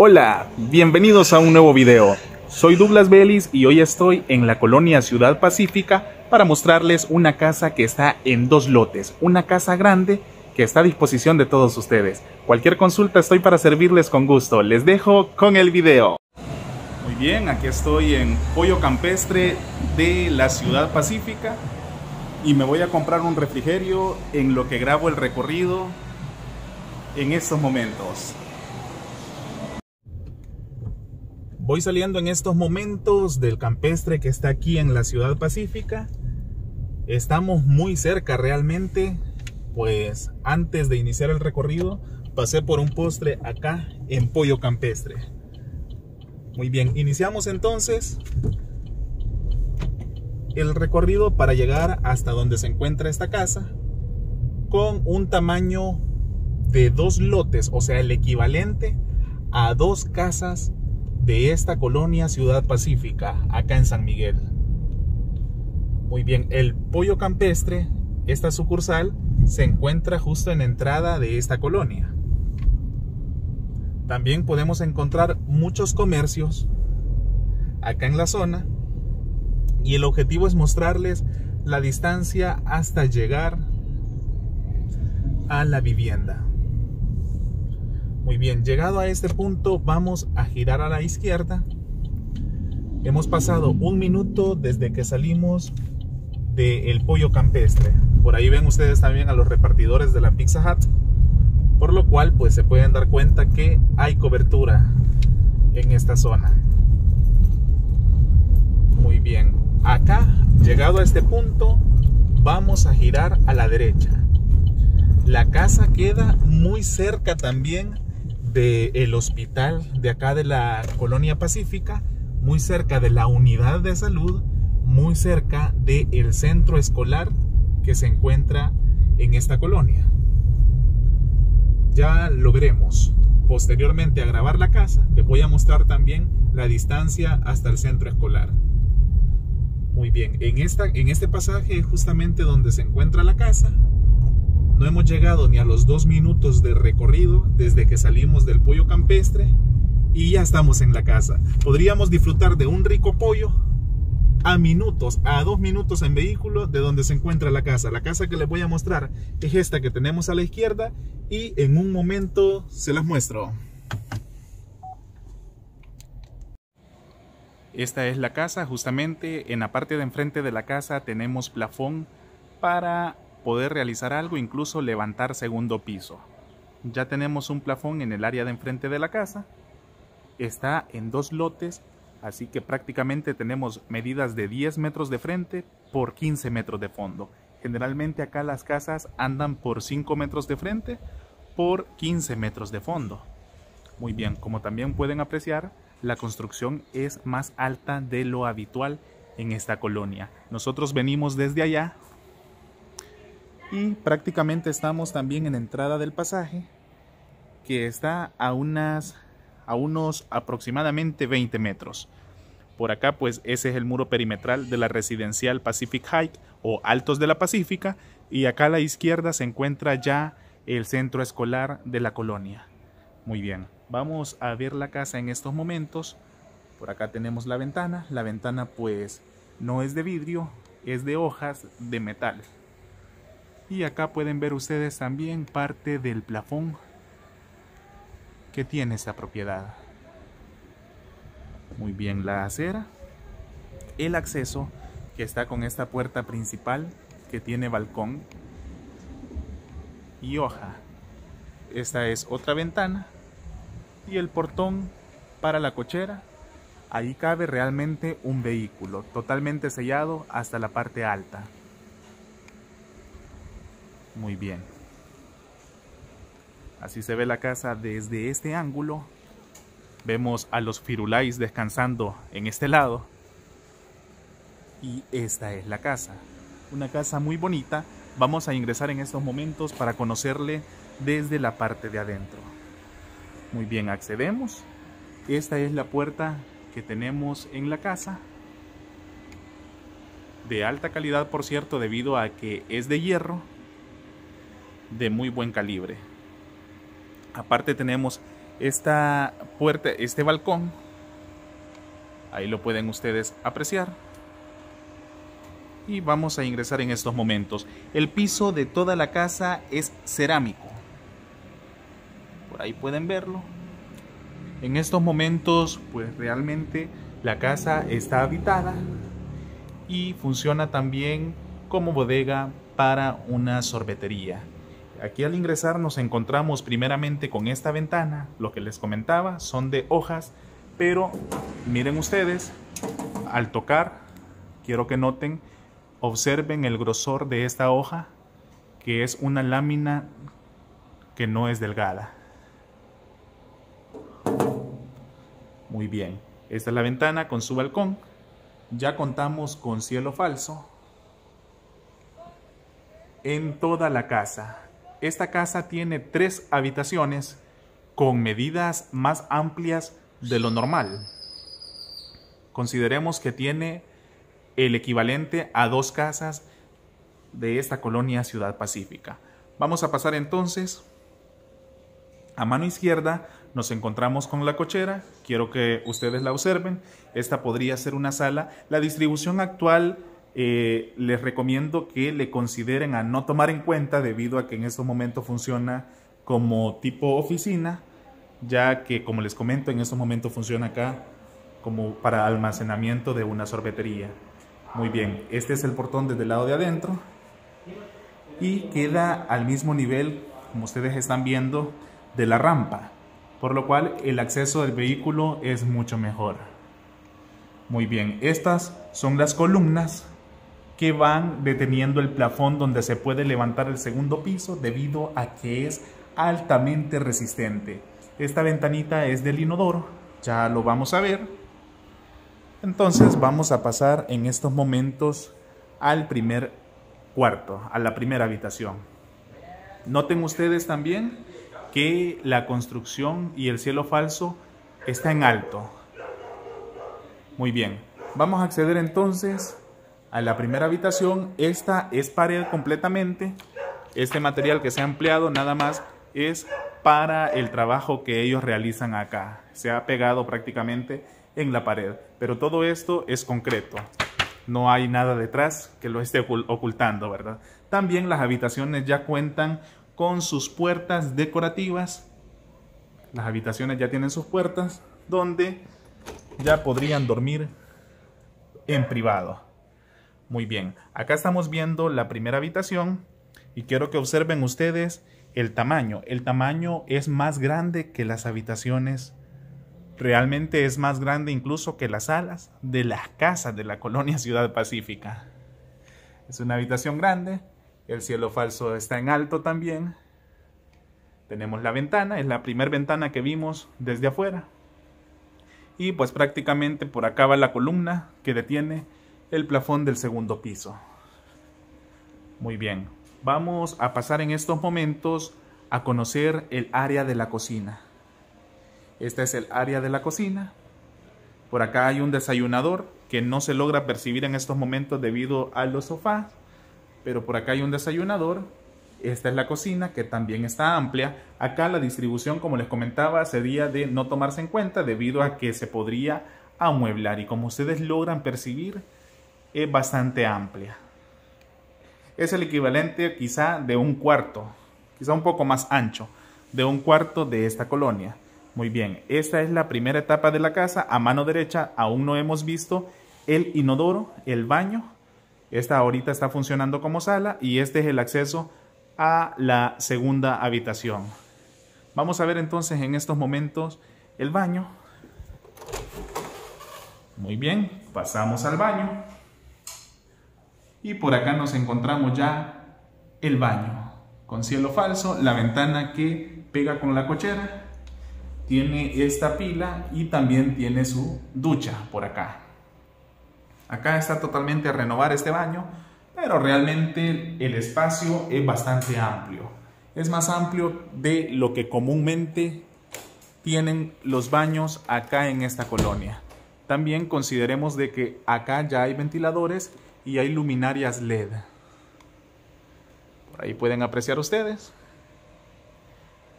Hola, bienvenidos a un nuevo video. Soy Douglas Bellis y hoy estoy en la colonia Ciudad Pacífica para mostrarles una casa que está en dos lotes, una casa grande que está a disposición de todos ustedes. Cualquier consulta estoy para servirles con gusto. Les dejo con el video. Muy bien, aquí estoy en Pollo Campestre de la Ciudad Pacífica y me voy a comprar un refrigerio en lo que grabo el recorrido en estos momentos. Voy saliendo en estos momentos del campestre que está aquí en la ciudad pacífica. Estamos muy cerca realmente, pues antes de iniciar el recorrido pasé por un postre acá en Pollo Campestre. Muy bien, iniciamos entonces el recorrido para llegar hasta donde se encuentra esta casa con un tamaño de dos lotes, o sea, el equivalente a dos casas de esta colonia Ciudad Pacífica, acá en San Miguel. Muy bien, el pollo campestre, esta sucursal, se encuentra justo en la entrada de esta colonia. También podemos encontrar muchos comercios acá en la zona y el objetivo es mostrarles la distancia hasta llegar a la vivienda. Muy bien, llegado a este punto vamos a girar a la izquierda. Hemos pasado un minuto desde que salimos del pollo campestre. Por ahí ven ustedes también a los repartidores de la Pizza Hut. Por lo cual pues se pueden dar cuenta que hay cobertura en esta zona. Muy bien, acá llegado a este punto vamos a girar a la derecha. La casa queda muy cerca también del hospital de acá de la colonia pacífica, muy cerca de la unidad de salud, muy cerca del centro escolar que se encuentra en esta colonia. Ya lo veremos. Posteriormente a grabar la casa, les voy a mostrar también la distancia hasta el centro escolar. Muy bien, en, esta, en este pasaje justamente donde se encuentra la casa, hemos llegado ni a los dos minutos de recorrido desde que salimos del pollo campestre y ya estamos en la casa. Podríamos disfrutar de un rico pollo a minutos, a dos minutos en vehículo de donde se encuentra la casa. La casa que les voy a mostrar es esta que tenemos a la izquierda y en un momento se las muestro. Esta es la casa, justamente en la parte de enfrente de la casa tenemos plafón para poder realizar algo, incluso levantar segundo piso. Ya tenemos un plafón en el área de enfrente de la casa. Está en dos lotes, así que prácticamente tenemos medidas de 10 metros de frente por 15 metros de fondo. Generalmente acá las casas andan por 5 metros de frente por 15 metros de fondo. Muy bien, como también pueden apreciar, la construcción es más alta de lo habitual en esta colonia. Nosotros venimos desde allá y prácticamente estamos también en entrada del pasaje que está a unas a unos aproximadamente 20 metros. Por acá pues ese es el muro perimetral de la residencial Pacific Height o Altos de la Pacífica y acá a la izquierda se encuentra ya el centro escolar de la colonia. Muy bien, vamos a ver la casa en estos momentos. Por acá tenemos la ventana, la ventana pues no es de vidrio, es de hojas de metal. Y acá pueden ver ustedes también parte del plafón que tiene esta propiedad. Muy bien, la acera. El acceso que está con esta puerta principal que tiene balcón y hoja. Esta es otra ventana y el portón para la cochera. Ahí cabe realmente un vehículo totalmente sellado hasta la parte alta. Muy bien. Así se ve la casa desde este ángulo. Vemos a los firulais descansando en este lado. Y esta es la casa. Una casa muy bonita. Vamos a ingresar en estos momentos para conocerle desde la parte de adentro. Muy bien, accedemos. Esta es la puerta que tenemos en la casa. De alta calidad, por cierto, debido a que es de hierro de muy buen calibre. Aparte tenemos esta puerta, este balcón, ahí lo pueden ustedes apreciar. Y vamos a ingresar en estos momentos. El piso de toda la casa es cerámico. Por ahí pueden verlo. En estos momentos, pues realmente la casa está habitada y funciona también como bodega para una sorbetería. Aquí al ingresar nos encontramos primeramente con esta ventana, lo que les comentaba son de hojas, pero miren ustedes, al tocar, quiero que noten, observen el grosor de esta hoja, que es una lámina que no es delgada. Muy bien, esta es la ventana con su balcón. Ya contamos con cielo falso en toda la casa. Esta casa tiene tres habitaciones con medidas más amplias de lo normal. Consideremos que tiene el equivalente a dos casas de esta colonia Ciudad Pacífica. Vamos a pasar entonces a mano izquierda nos encontramos con la cochera, quiero que ustedes la observen, esta podría ser una sala. La distribución actual eh, les recomiendo que le consideren a no tomar en cuenta debido a que en estos momentos funciona como tipo oficina, ya que como les comento en estos momentos funciona acá como para almacenamiento de una sorbetería. Muy bien, este es el portón desde el lado de adentro y queda al mismo nivel, como ustedes están viendo, de la rampa, por lo cual el acceso del vehículo es mucho mejor. Muy bien, estas son las columnas que van deteniendo el plafón donde se puede levantar el segundo piso debido a que es altamente resistente. Esta ventanita es del inodoro, ya lo vamos a ver. Entonces vamos a pasar en estos momentos al primer cuarto, a la primera habitación. Noten ustedes también que la construcción y el cielo falso está en alto. Muy bien, vamos a acceder entonces a la primera habitación. Esta es pared completamente. Este material que se ha empleado nada más es para el trabajo que ellos realizan acá. Se ha pegado prácticamente en la pared. Pero todo esto es concreto. No hay nada detrás que lo esté ocultando, ¿verdad? También las habitaciones ya cuentan con sus puertas decorativas. Las habitaciones ya tienen sus puertas donde ya podrían dormir en privado. Muy bien, acá estamos viendo la primera habitación y quiero que observen ustedes el tamaño. El tamaño es más grande que las habitaciones. Realmente es más grande incluso que las salas de las casas de la colonia Ciudad Pacífica. Es una habitación grande el cielo falso está en alto también. Tenemos la ventana, es la primera ventana que vimos desde afuera. Y pues prácticamente por acá va la columna que detiene el plafón del segundo piso. Muy bien, vamos a pasar en estos momentos a conocer el área de la cocina. Esta es el área de la cocina. Por acá hay un desayunador que no se logra percibir en estos momentos debido a los sofás pero por acá hay un desayunador. Esta es la cocina que también está amplia. Acá la distribución, como les comentaba, sería de no tomarse en cuenta debido a que se podría amueblar y como ustedes logran percibir, es bastante amplia. Es el equivalente quizá de un cuarto, quizá un poco más ancho, de un cuarto de esta colonia. Muy bien, esta es la primera etapa de la casa. A mano derecha aún no hemos visto el inodoro, el baño esta ahorita está funcionando como sala y este es el acceso a la segunda habitación. Vamos a ver entonces en estos momentos el baño. Muy bien, pasamos al baño. Y por acá nos encontramos ya el baño. Con cielo falso, la ventana que pega con la cochera. Tiene esta pila y también tiene su ducha por acá. Acá está totalmente a renovar este baño, pero realmente el espacio es bastante amplio. Es más amplio de lo que comúnmente tienen los baños acá en esta colonia. También consideremos de que acá ya hay ventiladores y hay luminarias LED. Por ahí pueden apreciar ustedes.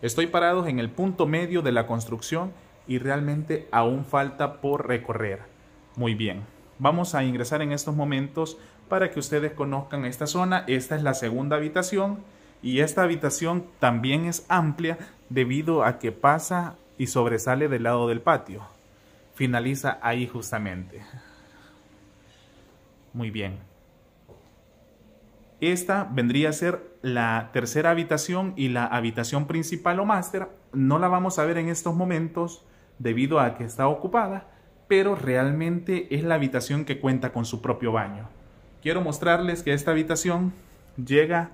Estoy parado en el punto medio de la construcción y realmente aún falta por recorrer. Muy bien, vamos a ingresar en estos momentos para que ustedes conozcan esta zona. Esta es la segunda habitación y esta habitación también es amplia debido a que pasa y sobresale del lado del patio. Finaliza ahí justamente. Muy bien. Esta vendría a ser la tercera habitación y la habitación principal o máster. No la vamos a ver en estos momentos debido a que está ocupada, pero realmente es la habitación que cuenta con su propio baño. Quiero mostrarles que esta habitación llega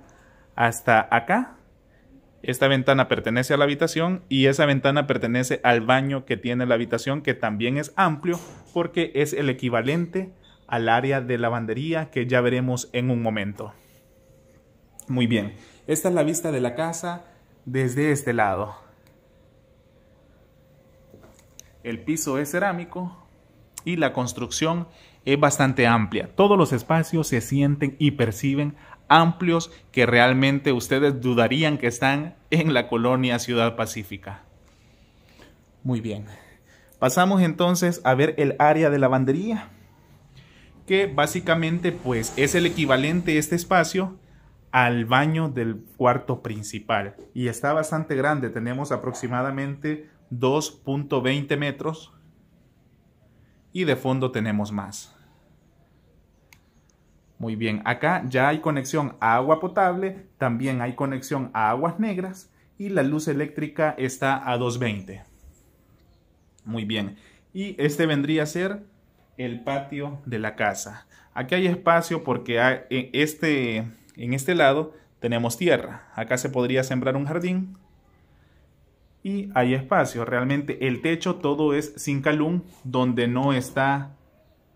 hasta acá. Esta ventana pertenece a la habitación y esa ventana pertenece al baño que tiene la habitación que también es amplio porque es el equivalente al área de lavandería que ya veremos en un momento. Muy bien, esta es la vista de la casa desde este lado. El piso es cerámico y la construcción es bastante amplia. Todos los espacios se sienten y perciben amplios que realmente ustedes dudarían que están en la colonia Ciudad Pacífica. Muy bien. Pasamos entonces a ver el área de lavandería, que básicamente pues es el equivalente este espacio al baño del cuarto principal y está bastante grande. Tenemos aproximadamente 2.20 metros y de fondo tenemos más. Muy bien, acá ya hay conexión a agua potable, también hay conexión a aguas negras y la luz eléctrica está a 220. Muy bien, y este vendría a ser el patio de la casa. Aquí hay espacio porque este en este lado tenemos tierra. Acá se podría sembrar un jardín. Y hay espacio. Realmente el techo todo es sin calún, donde no está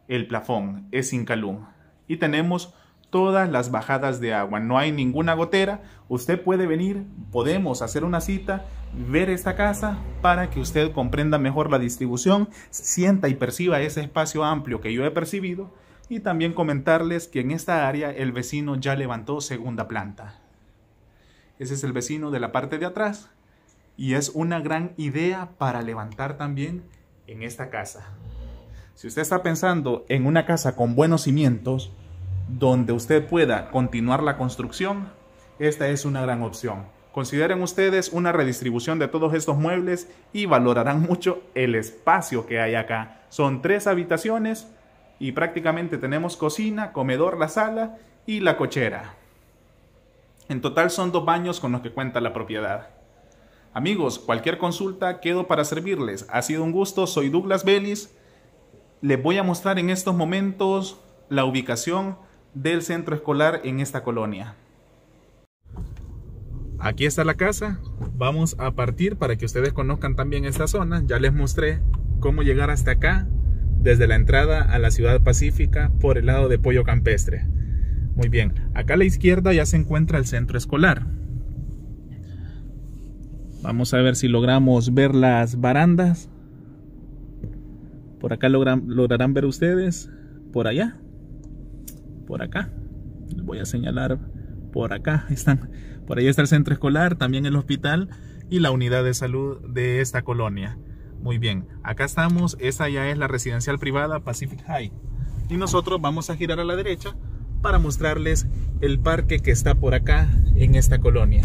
el plafón. Es sin calún. Y tenemos todas las bajadas de agua. No hay ninguna gotera. Usted puede venir, podemos hacer una cita, ver esta casa para que usted comprenda mejor la distribución, sienta y perciba ese espacio amplio que yo he percibido y también comentarles que en esta área el vecino ya levantó segunda planta. Ese es el vecino de la parte de atrás y es una gran idea para levantar también en esta casa. Si usted está pensando en una casa con buenos cimientos, donde usted pueda continuar la construcción, esta es una gran opción. Consideren ustedes una redistribución de todos estos muebles y valorarán mucho el espacio que hay acá. Son tres habitaciones y prácticamente tenemos cocina, comedor, la sala y la cochera. En total son dos baños con los que cuenta la propiedad. Amigos, cualquier consulta quedo para servirles. Ha sido un gusto, soy Douglas Bellis. Les voy a mostrar en estos momentos la ubicación del centro escolar en esta colonia. Aquí está la casa. Vamos a partir para que ustedes conozcan también esta zona. Ya les mostré cómo llegar hasta acá desde la entrada a la ciudad pacífica por el lado de Pollo Campestre. Muy bien, acá a la izquierda ya se encuentra el centro escolar. Vamos a ver si logramos ver las barandas. Por acá lograrán ver ustedes. Por allá. Por acá. Voy a señalar por acá. Están. Por ahí está el centro escolar, también el hospital y la unidad de salud de esta colonia. Muy bien, acá estamos, esa ya es la residencial privada Pacific High. Y nosotros vamos a girar a la derecha para mostrarles el parque que está por acá en esta colonia.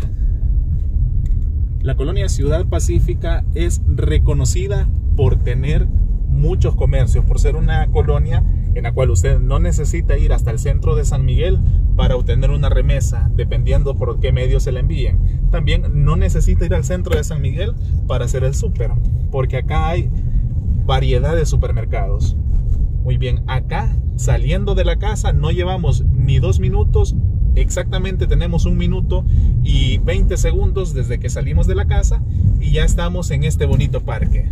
La colonia Ciudad Pacífica es reconocida por tener muchos comercios, por ser una colonia en la cual usted no necesita ir hasta el centro de San Miguel para obtener una remesa, dependiendo por qué medios se la envíen. También no necesita ir al centro de San Miguel para hacer el súper, porque acá hay variedad de supermercados. Muy bien, acá saliendo de la casa no llevamos ni dos minutos, exactamente tenemos un minuto y 20 segundos desde que salimos de la casa y ya estamos en este bonito parque.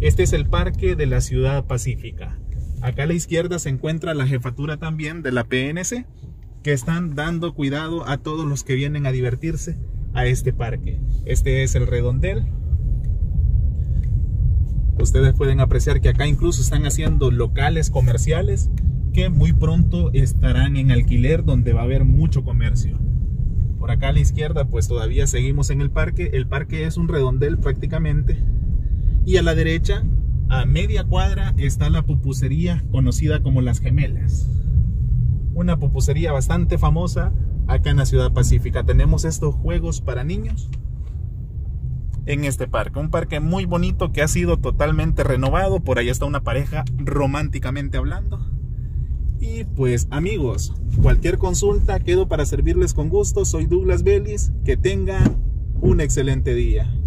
Este es el parque de la ciudad pacífica. Acá a la izquierda se encuentra la jefatura también de la PNC, que están dando cuidado a todos los que vienen a divertirse a este parque. Este es el redondel. Ustedes pueden apreciar que acá incluso están haciendo locales comerciales que muy pronto estarán en alquiler donde va a haber mucho comercio. Por acá a la izquierda pues todavía seguimos en el parque. El parque es un redondel prácticamente. Y a la derecha, a media cuadra, está la pupusería conocida como Las Gemelas. Una pupusería bastante famosa acá en la Ciudad Pacífica. Tenemos estos juegos para niños en este parque. Un parque muy bonito que ha sido totalmente renovado. Por ahí está una pareja románticamente hablando. Y pues amigos, cualquier consulta quedo para servirles con gusto. Soy Douglas Bellis. Que tengan un excelente día.